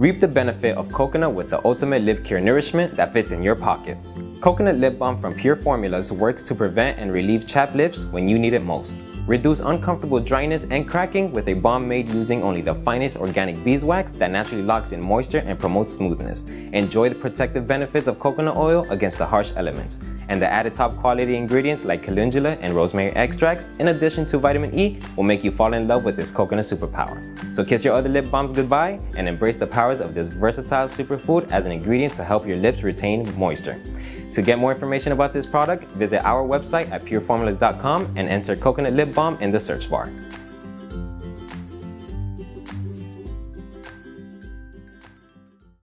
Reap the benefit of coconut with the ultimate lip care nourishment that fits in your pocket. Coconut Lip Balm from PureFormulas works to prevent and relieve chapped lips when you need it most. Reduce uncomfortable dryness and cracking with a balm made using only the finest organic beeswax that naturally locks in moisture and promotes smoothness. Enjoy the protective benefits of coconut oil against the harsh elements. And the added top quality ingredients like calendula and rosemary extracts, in addition to vitamin E, will make you fall in love with this coconut superpower. So kiss your other lip balms goodbye and embrace the powers of this versatile superfood as an ingredient to help your lips retain moisture. To get more information about this product, visit our website at pureformulas.com and enter coconut lip balm in the search bar.